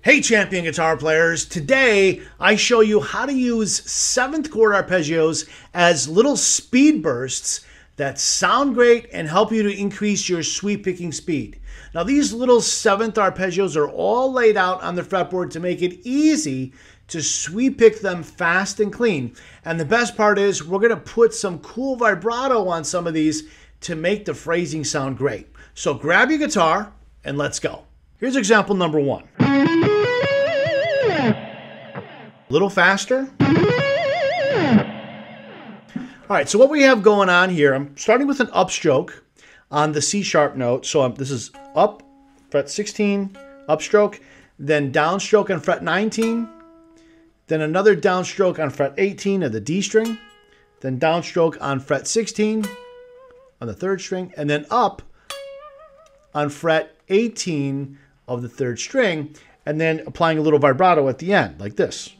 Hey champion guitar players, today I show you how to use 7th chord arpeggios as little speed bursts that sound great and help you to increase your sweep picking speed. Now these little 7th arpeggios are all laid out on the fretboard to make it easy to sweep pick them fast and clean. And the best part is we're going to put some cool vibrato on some of these to make the phrasing sound great. So grab your guitar and let's go. Here's example number one. A little faster. All right, so what we have going on here, I'm starting with an upstroke on the C sharp note. So I'm, this is up, fret 16, upstroke, then downstroke on fret 19, then another downstroke on fret 18 of the D string, then downstroke on fret 16 on the third string, and then up on fret 18 of the third string, and then applying a little vibrato at the end, like this.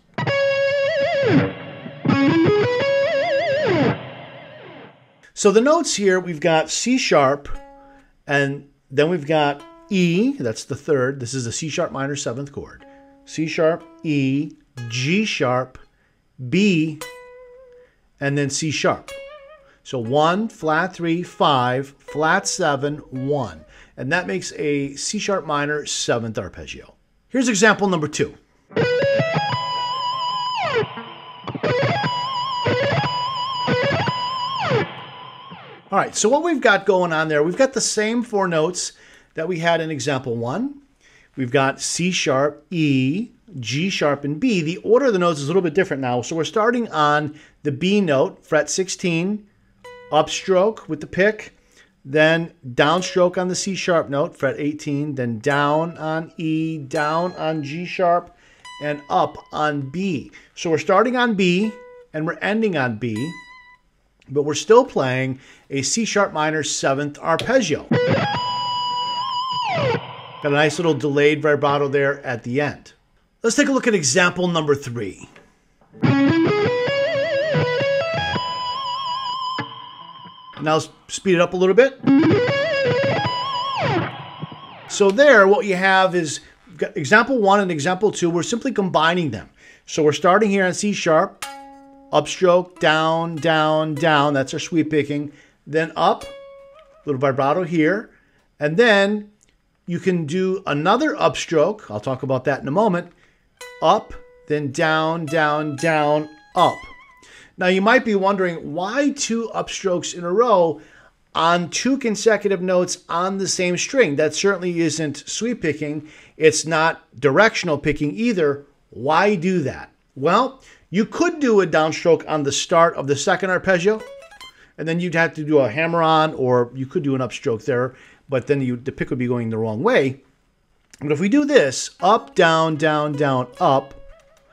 So the notes here, we've got C sharp, and then we've got E, that's the third. This is a C sharp minor seventh chord. C sharp, E, G sharp, B, and then C sharp. So one, flat three, five, flat seven, one. And that makes a C sharp minor seventh arpeggio. Here's example number two. All right, so what we've got going on there, we've got the same four notes that we had in example one. We've got C sharp, E, G sharp, and B. The order of the notes is a little bit different now. So we're starting on the B note, fret 16, upstroke with the pick, then downstroke on the C sharp note, fret 18, then down on E, down on G sharp, and up on B. So we're starting on B and we're ending on B but we're still playing a C sharp minor seventh arpeggio. Got a nice little delayed vibrato there at the end. Let's take a look at example number three. Now speed it up a little bit. So there, what you have is example one and example two, we're simply combining them. So we're starting here on C sharp, upstroke, down, down, down. That's our sweep picking. Then up, little vibrato here. And then you can do another upstroke. I'll talk about that in a moment. Up, then down, down, down, up. Now you might be wondering why two upstrokes in a row on two consecutive notes on the same string. That certainly isn't sweep picking. It's not directional picking either. Why do that? Well, you could do a downstroke on the start of the second arpeggio, and then you'd have to do a hammer on, or you could do an upstroke there, but then you, the pick would be going the wrong way. But if we do this, up, down, down, down, up,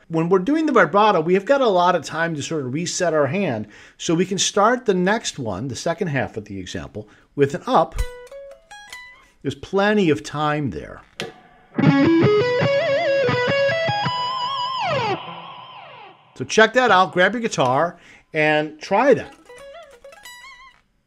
when we're doing the vibrato, we have got a lot of time to sort of reset our hand. So we can start the next one, the second half of the example, with an up. There's plenty of time there. So check that out. Grab your guitar and try that.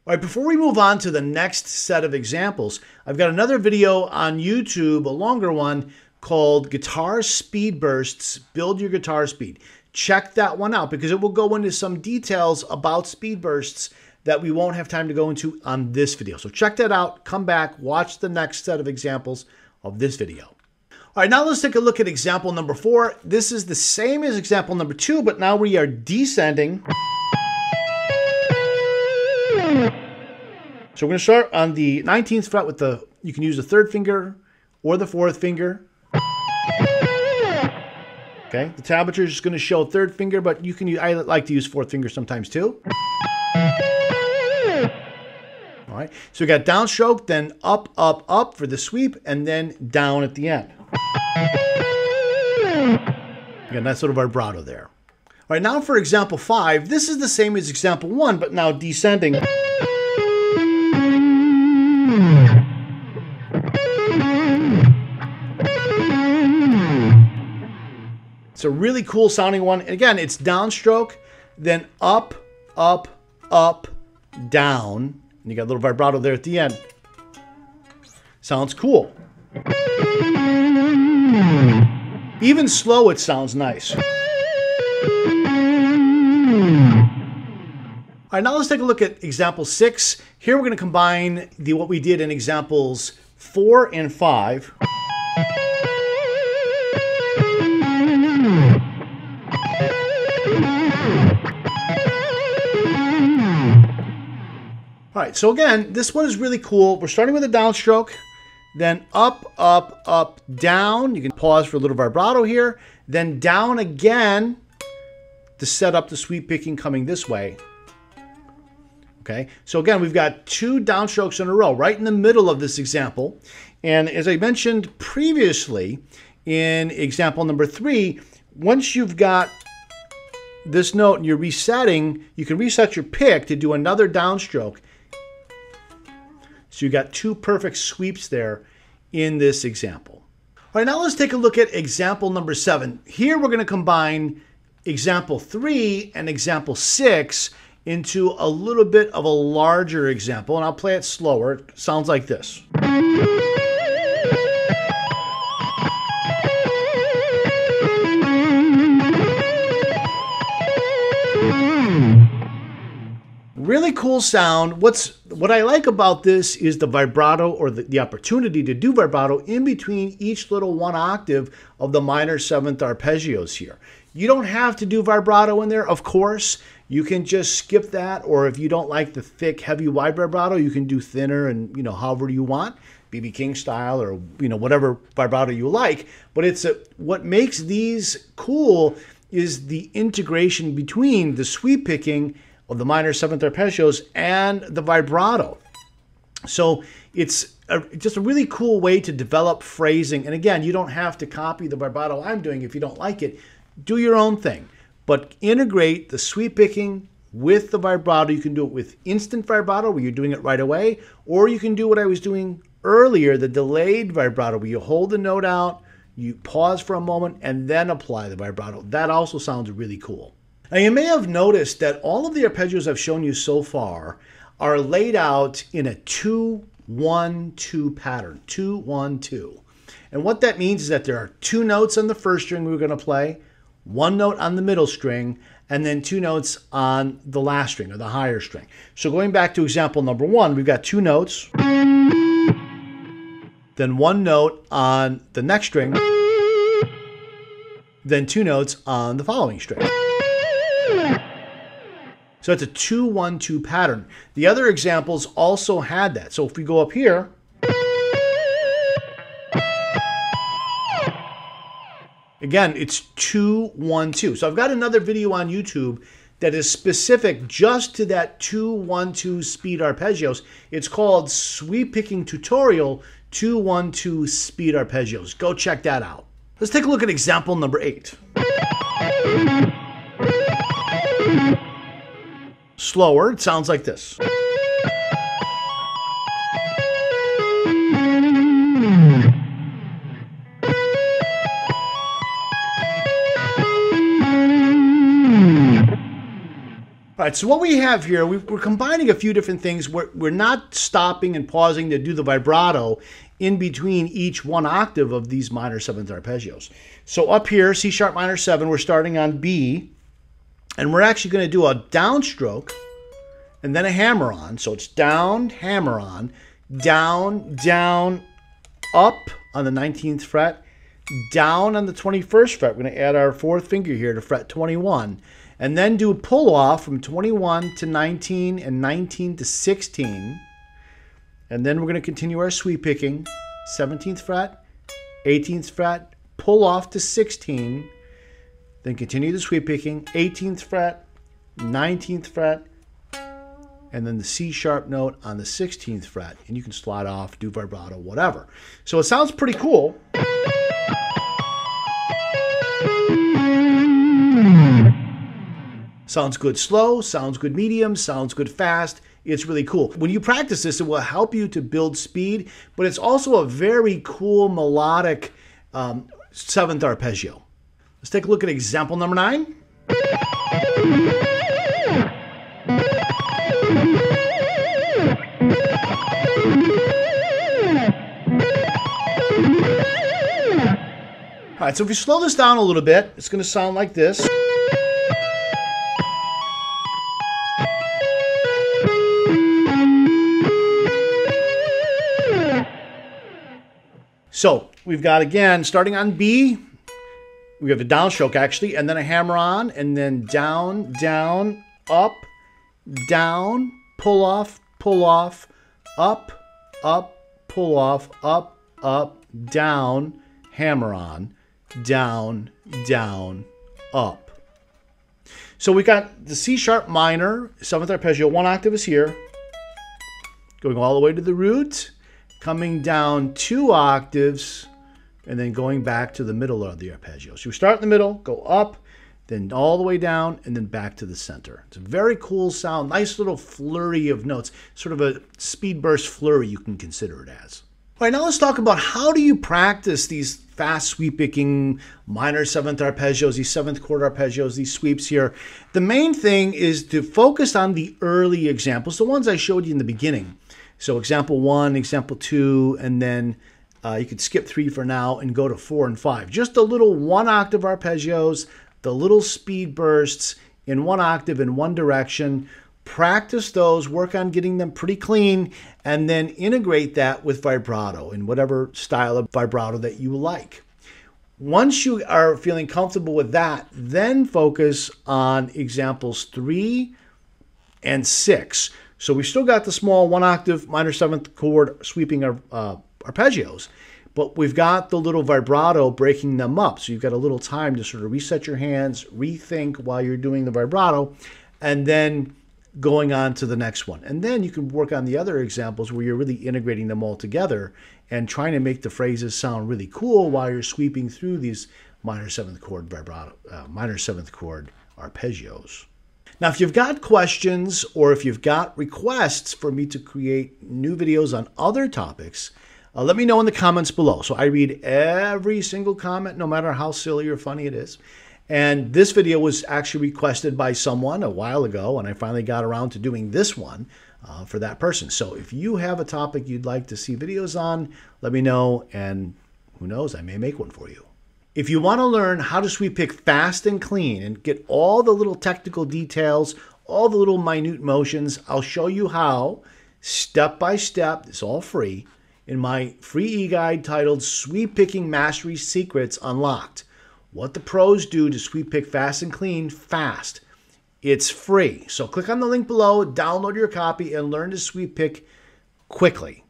All right, before we move on to the next set of examples, I've got another video on YouTube, a longer one, called Guitar Speed Bursts Build Your Guitar Speed. Check that one out because it will go into some details about speed bursts that we won't have time to go into on this video. So check that out, come back, watch the next set of examples of this video. All right, now let's take a look at example number four. This is the same as example number two, but now we are descending. So we're going to start on the 19th fret with the, you can use the third finger or the fourth finger. Okay, the tablature is to show third finger, but you can use, I like to use fourth finger sometimes too. All right, so we got downstroke, then up, up, up for the sweep, and then down at the end. You got a nice little vibrato there. All right, now for example five, this is the same as example one, but now descending. It's a really cool sounding one. And again, it's downstroke, then up, up, up, down. And you got a little vibrato there at the end. Sounds cool. Even slow, it sounds nice. All right, now let's take a look at example six. Here we're going to combine the what we did in examples four and five. All right, so again, this one is really cool. We're starting with a downstroke, then up, up, up, down. You can pause for a little vibrato here, then down again to set up the sweep picking coming this way. Okay, so again, we've got two downstrokes in a row right in the middle of this example. And as I mentioned previously in example number three, once you've got this note and you're resetting, you can reset your pick to do another downstroke so you got two perfect sweeps there in this example. All right, now let's take a look at example number seven. Here we're going to combine example three and example six into a little bit of a larger example, and I'll play it slower. It sounds like this. Really cool sound. What's what I like about this is the vibrato or the, the opportunity to do vibrato in between each little one octave of the minor seventh arpeggios here. You don't have to do vibrato in there, of course. You can just skip that, or if you don't like the thick, heavy, wide vibrato, you can do thinner and you know however you want, BB King style or you know whatever vibrato you like. But it's a, what makes these cool is the integration between the sweep picking of the minor seventh arpeggios and the vibrato. So it's a, just a really cool way to develop phrasing. And again, you don't have to copy the vibrato I'm doing if you don't like it. Do your own thing, but integrate the sweep picking with the vibrato. You can do it with instant vibrato where you're doing it right away, or you can do what I was doing earlier, the delayed vibrato where you hold the note out, you pause for a moment, and then apply the vibrato. That also sounds really cool. Now you may have noticed that all of the arpeggios I've shown you so far are laid out in a 2 1 2 pattern 2 1 2. And what that means is that there are two notes on the first string we're going to play, one note on the middle string, and then two notes on the last string or the higher string. So going back to example number one, we've got two notes, then one note on the next string, then two notes on the following string. So it's a 2 1 2 pattern. The other examples also had that. So if we go up here, again, it's 2 1 2. So I've got another video on YouTube that is specific just to that 2 1 2 speed arpeggios. It's called Sweep Picking Tutorial 2 1 2 Speed Arpeggios. Go check that out. Let's take a look at example number 8 slower, it sounds like this. All right, so what we have here, we, are combining a few different things. We're, we're not stopping and pausing to do the vibrato in between each one octave of these minor seventh arpeggios. So up here, C sharp minor seven, we're starting on B, and we're actually going to do a downstroke and then a hammer on. So it's down, hammer on, down, down, up on the 19th fret, down on the 21st fret. We're going to add our fourth finger here to fret 21, and then do a pull off from 21 to 19 and 19 to 16. And then we're going to continue our sweep picking, 17th fret, 18th fret, pull off to 16, then continue the sweep picking, 18th fret, 19th fret, and then the C sharp note on the 16th fret. And you can slide off, do vibrato, whatever. So it sounds pretty cool. Sounds good slow, sounds good medium, sounds good fast. It's really cool. When you practice this, it will help you to build speed, but it's also a very cool melodic um, seventh arpeggio. Let's take a look at example number nine. All right, so if you slow this down a little bit, it's going to sound like this. So we've got again, starting on B, we have a downstroke actually, and then a hammer on, and then down, down, up, down, pull off, pull off, up, up, pull off, up, up, down, hammer on, down, down, up. So we got the C sharp minor, seventh arpeggio, one octave is here, going all the way to the root, coming down two octaves, and then going back to the middle of the arpeggio. So we start in the middle, go up, then all the way down, and then back to the center. It's a very cool sound, nice little flurry of notes, sort of a speed burst flurry you can consider it as. All right, now let's talk about how do you practice these fast sweep picking minor seventh arpeggios, these seventh chord arpeggios, these sweeps here. The main thing is to focus on the early examples, the ones I showed you in the beginning. So example one, example two, and then uh, you could skip three for now and go to four and five. Just the little one octave arpeggios, the little speed bursts in one octave in one direction. Practice those, work on getting them pretty clean, and then integrate that with vibrato in whatever style of vibrato that you like. Once you are feeling comfortable with that, then focus on examples three and six. So we still got the small one octave minor seventh chord sweeping our, uh, arpeggios, but we've got the little vibrato breaking them up. So you've got a little time to sort of reset your hands, rethink while you're doing the vibrato, and then going on to the next one. And then you can work on the other examples where you're really integrating them all together and trying to make the phrases sound really cool while you're sweeping through these minor seventh chord vibrato, uh, minor seventh chord arpeggios. Now, if you've got questions or if you've got requests for me to create new videos on other topics, uh, let me know in the comments below. So I read every single comment, no matter how silly or funny it is. And this video was actually requested by someone a while ago, and I finally got around to doing this one uh, for that person. So if you have a topic you'd like to see videos on, let me know, and who knows, I may make one for you. If you want to learn how to sweep pick fast and clean and get all the little technical details, all the little minute motions, I'll show you how step by step. It's all free in my free e-guide titled Sweep Picking Mastery Secrets Unlocked. What the pros do to sweep pick fast and clean fast. It's free. So click on the link below, download your copy, and learn to sweep pick quickly.